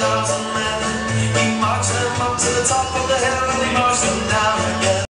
down some men. He marched them up to the top of the hill.